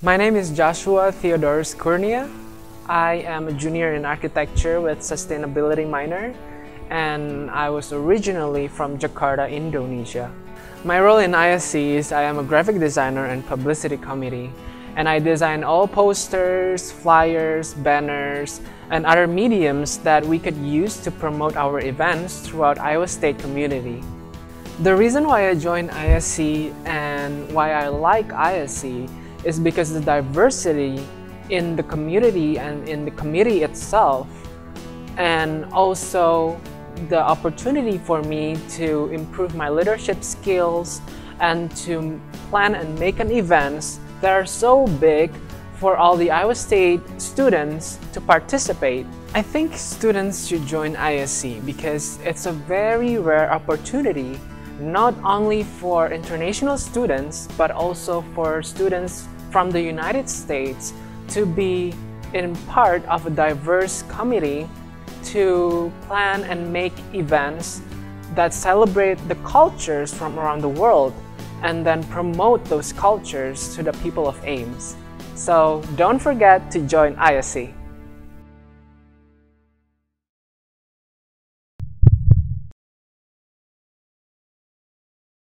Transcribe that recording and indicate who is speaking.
Speaker 1: My name is Joshua Theodorus Kurnia. I am a junior in architecture with sustainability minor and I was originally from Jakarta, Indonesia. My role in ISC is I am a graphic designer and publicity committee and I design all posters, flyers, banners, and other mediums that we could use to promote our events throughout Iowa State community. The reason why I joined ISC and why I like ISC is because the diversity in the community and in the committee itself and also the opportunity for me to improve my leadership skills and to plan and make an events that are so big for all the Iowa State students to participate. I think students should join ISC because it's a very rare opportunity not only for international students but also for students from the United States to be in part of a diverse committee to plan and make events that celebrate the cultures from around the world and then promote those cultures to the people of Ames. So don't forget to join ISC.